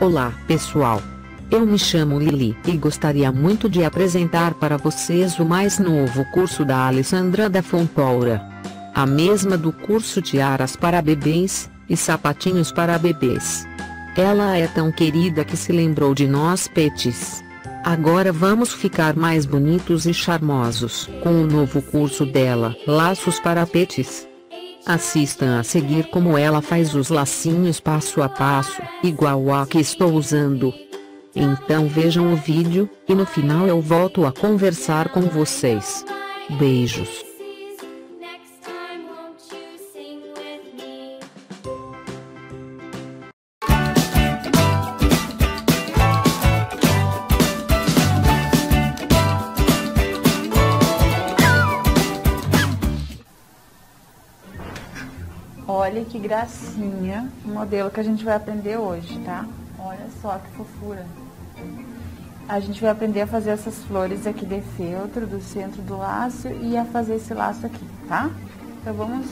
Olá, pessoal. Eu me chamo Lili e gostaria muito de apresentar para vocês o mais novo curso da Alessandra da Fontoura. A mesma do curso Tiaras para Bebês e Sapatinhos para Bebês. Ela é tão querida que se lembrou de nós pets. Agora vamos ficar mais bonitos e charmosos com o novo curso dela, Laços para Pets. Assistam a seguir como ela faz os lacinhos passo a passo, igual a que estou usando. Então vejam o vídeo, e no final eu volto a conversar com vocês. Beijos. Que gracinha o modelo que a gente vai aprender hoje, tá? Olha só que fofura. A gente vai aprender a fazer essas flores aqui de feltro do centro do laço e a fazer esse laço aqui, tá? Então vamos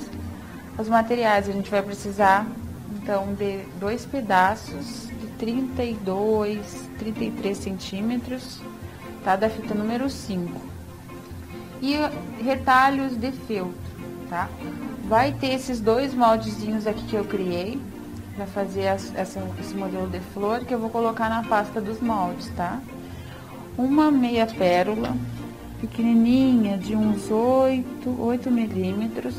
aos materiais. A gente vai precisar então de dois pedaços de 32, 33 centímetros, tá? Da fita número 5. E retalhos de feltro, tá? Vai ter esses dois moldezinhos aqui que eu criei para fazer essa, esse modelo de flor que eu vou colocar na pasta dos moldes, tá? Uma meia pérola, pequenininha, de uns 8, 8 milímetros.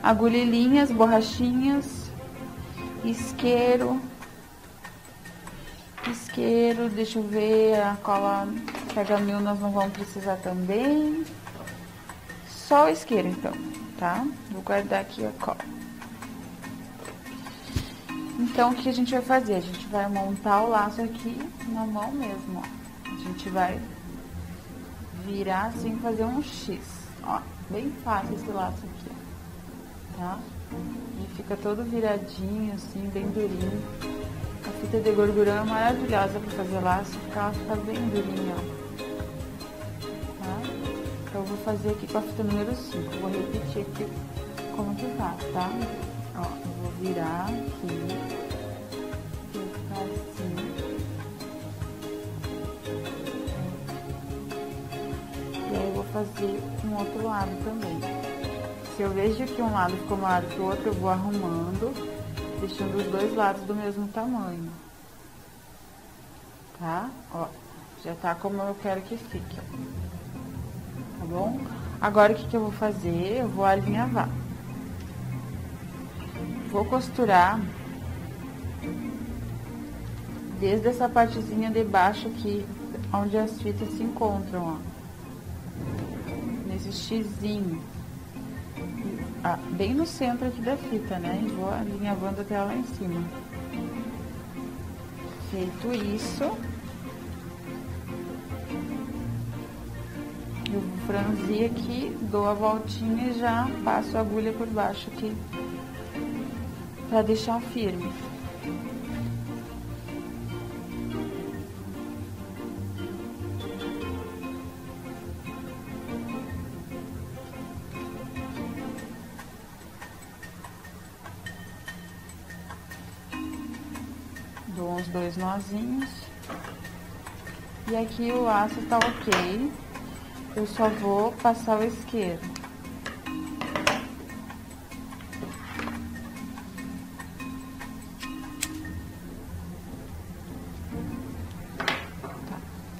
Agulhinhas, borrachinhas, isqueiro, isqueiro, deixa eu ver, a cola pega mil nós não vamos precisar também. Só o isqueiro, então, tá? Vou guardar aqui a cola. Então, o que a gente vai fazer? A gente vai montar o laço aqui na mão mesmo, ó. A gente vai virar assim, fazer um X, ó. Bem fácil esse laço aqui, tá? Ele fica todo viradinho, assim, bem durinho. A fita de gordurão é maravilhosa para fazer laço, porque ela fica bem durinha, ó. Fazer aqui com a fita número 5. Vou repetir aqui como que faz, tá? Ó, eu vou virar aqui. Assim. E aí eu vou fazer um outro lado também. Se eu vejo que um lado ficou maior que o outro, eu vou arrumando, deixando os dois lados do mesmo tamanho. Tá? Ó, já tá como eu quero que fique, ó. Bom? Agora, o que que eu vou fazer? Eu vou alinhavar. Vou costurar desde essa partezinha de baixo aqui, onde as fitas se encontram, ó. Nesse xizinho. Ah, bem no centro aqui da fita, né? E vou alinhavando até lá em cima. Feito isso, eu aqui, dou a voltinha e já passo a agulha por baixo aqui para deixar firme. Dou uns dois nozinhos. E aqui o laço tá ok. Eu só vou passar o isqueiro.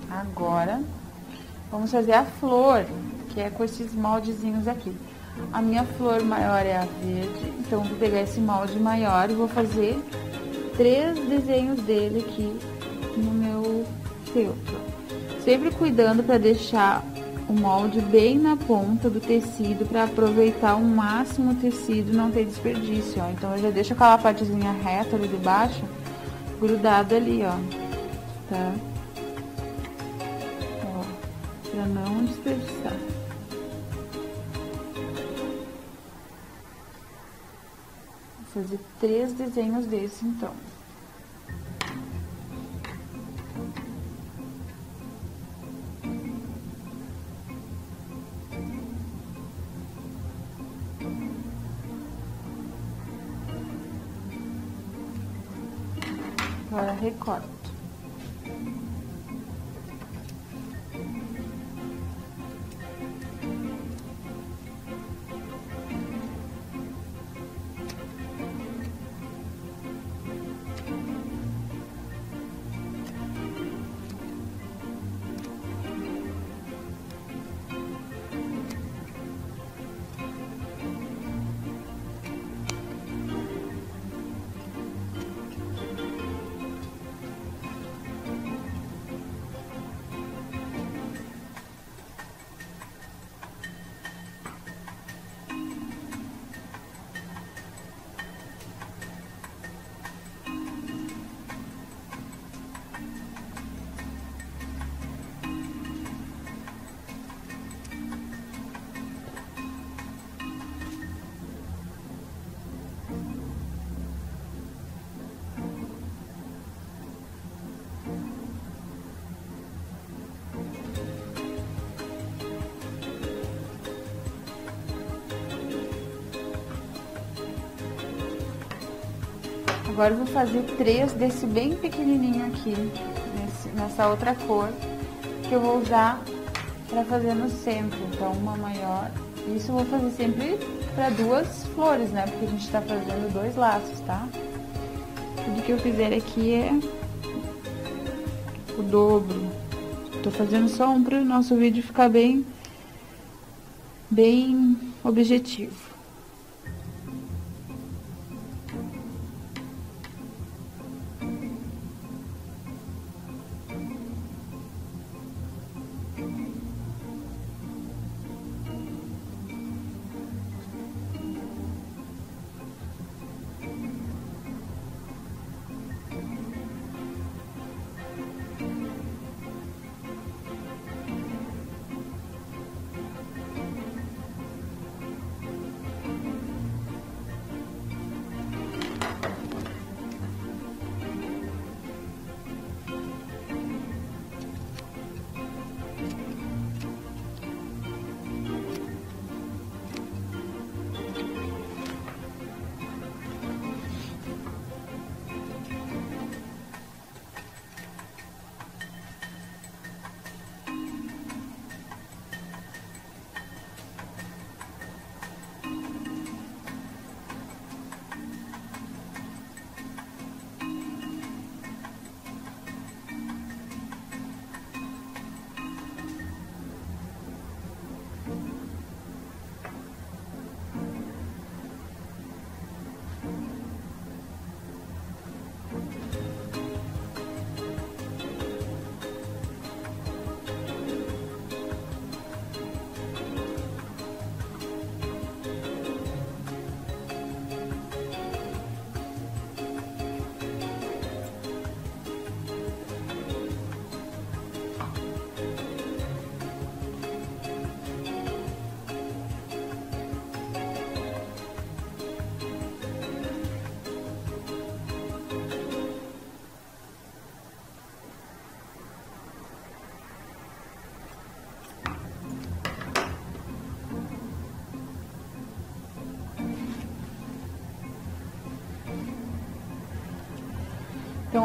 Agora, vamos fazer a flor, que é com esses moldezinhos aqui. A minha flor maior é a verde, então vou pegar esse molde maior e vou fazer três desenhos dele aqui no meu feltro. Sempre cuidando para deixar o molde bem na ponta do tecido para aproveitar o máximo o tecido não ter desperdício, ó. Então eu já deixo aquela partezinha reta ali de baixo grudada ali, ó, tá? para não desperdiçar. Vou fazer três desenhos desse então. Agora Agora eu vou fazer três desse bem pequenininho aqui, nesse, nessa outra cor, que eu vou usar para fazer no centro. Então, uma maior. Isso eu vou fazer sempre para duas flores, né? Porque a gente tá fazendo dois laços, tá? Tudo que eu fizer aqui é o dobro. Tô fazendo só um para o nosso vídeo ficar bem, bem objetivo.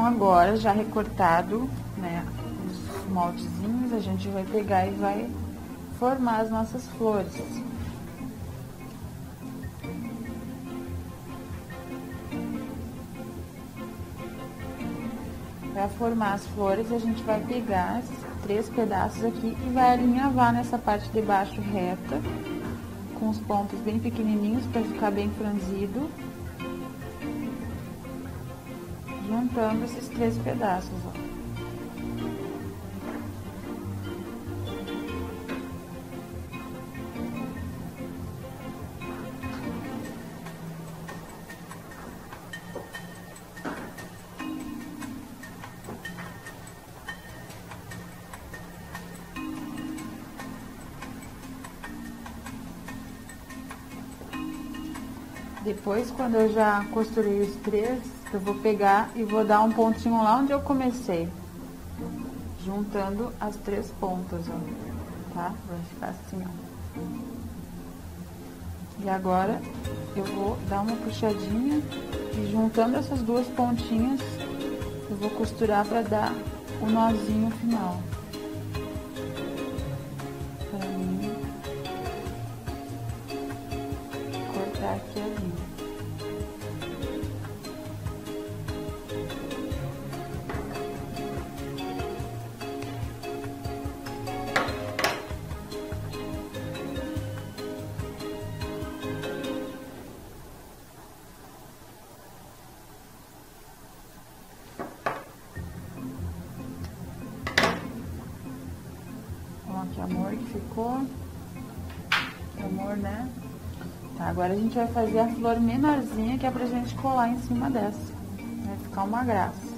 Então, agora, já recortado, né, os moldezinhos, a gente vai pegar e vai formar as nossas flores. Para formar as flores, a gente vai pegar esses três pedaços aqui e vai alinhavar nessa parte de baixo reta, com os pontos bem pequenininhos para ficar bem franzido. Juntando esses três pedaços, ó. Depois, quando eu já costurei os três, eu vou pegar e vou dar um pontinho lá onde eu comecei. Juntando as três pontas, ó. Tá? Vai ficar assim, ó. E agora, eu vou dar uma puxadinha e juntando essas duas pontinhas, Eu vou costurar para dar o nozinho final. Para mim. Cortar aqui a linha. Agora a gente vai fazer a flor menorzinha que é pra gente colar em cima dessa. Vai ficar uma graça.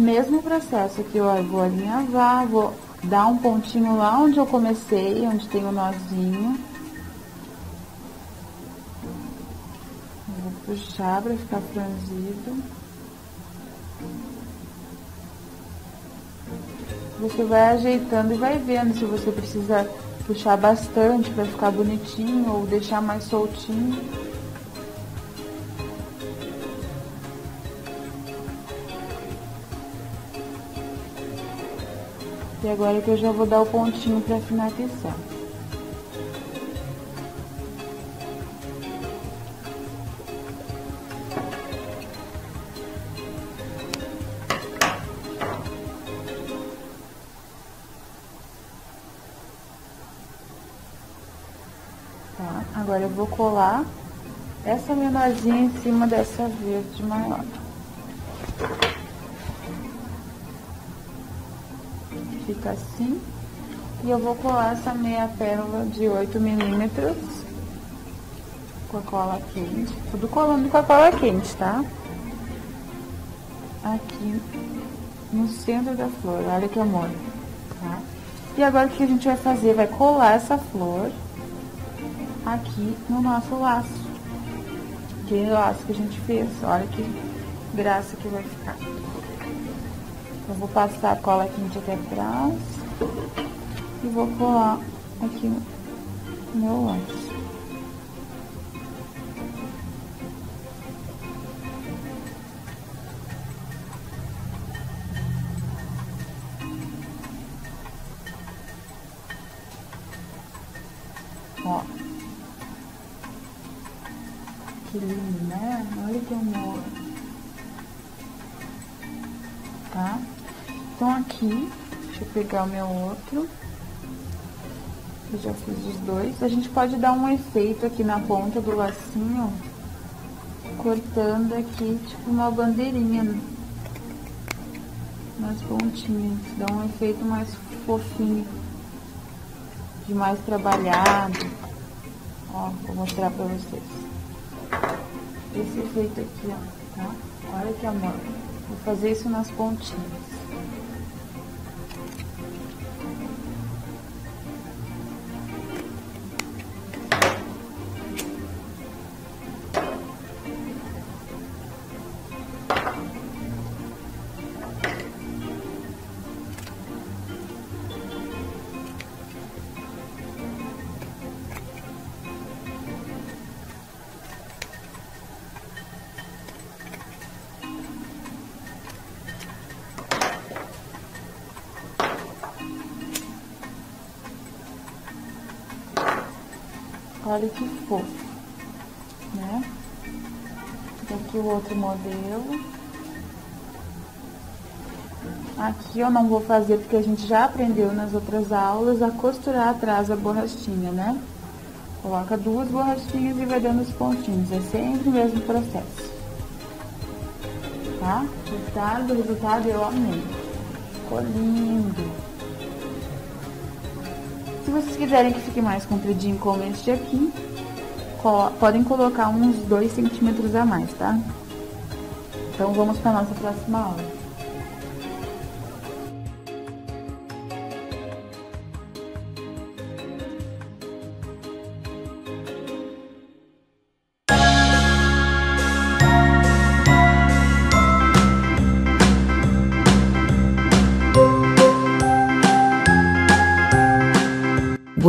Mesmo processo aqui, eu vou alinhavar, vou dar um pontinho lá onde eu comecei, onde tem o nozinho. Vou puxar pra ficar franzido. Você vai ajeitando e vai vendo se você precisa puxar bastante pra ficar bonitinho ou deixar mais soltinho. E agora que eu já vou dar o pontinho para finalizar. Tá, agora eu vou colar essa menorzinha em cima dessa verde maior. Fica assim. E eu vou colar essa meia pérola de 8 milímetros com a cola quente. Tudo colando com a cola quente, tá? Aqui no centro da flor, olha que amor, tá? E agora o que a gente vai fazer? Vai colar essa flor aqui no nosso laço. Aquele laço que a gente fez, olha que graça que vai ficar. Eu vou passar a cola aqui atrás e vou colar aqui meu laço. Ó. Que lindo, né? Olha que amor. Tá? Então, aqui, deixa eu pegar o meu outro. Eu já fiz os dois. A gente pode dar um efeito aqui na ponta do lacinho, cortando aqui, tipo uma bandeirinha nas pontinhas. Dá um efeito mais fofinho, de mais trabalhado. Ó, vou mostrar pra vocês. Esse efeito aqui, ó, tá? Olha que amor. Vou fazer isso nas pontinhas. Olha que fofo, né? Aqui o outro modelo. Aqui eu não vou fazer porque a gente já aprendeu nas outras aulas a costurar atrás a borrachinha, né? Coloca duas borrachinhas e vai dando os pontinhos, é sempre o mesmo processo. tá? Gostaram do resultado? Eu amei. Ficou lindo. Se vocês quiserem que fique mais compridinho como este aqui, podem colocar uns 2 centímetros a mais, tá? Então vamos para nossa próxima aula.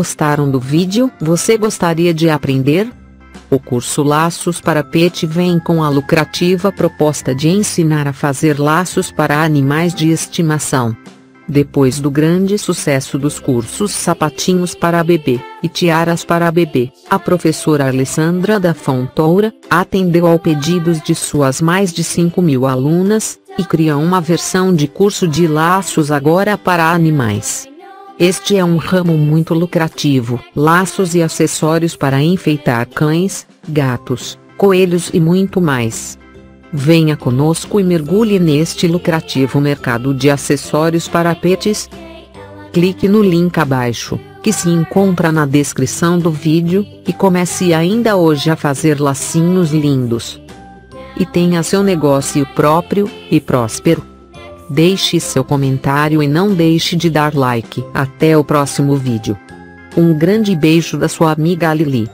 Gostaram do vídeo? Você gostaria de aprender? O curso Laços para Pet vem com a lucrativa proposta de ensinar a fazer laços para animais de estimação. Depois do grande sucesso dos cursos Sapatinhos para Bebê e Tiaras para Bebê, a professora Alessandra da Fontoura atendeu ao pedidos de suas mais de 5 mil alunas e cria uma versão de curso de laços agora para animais. Este é um ramo muito lucrativo. Laços e acessórios para enfeitar cães, gatos, coelhos e muito mais. Venha conosco e mergulhe neste lucrativo mercado de acessórios para pets. Clique no link abaixo, que se encontra na descrição do vídeo, e comece ainda hoje a fazer lacinhos lindos. E tenha seu negócio próprio e próspero. Deixe seu comentário e não deixe de dar like. Até o próximo vídeo. Um grande beijo da sua amiga Lili.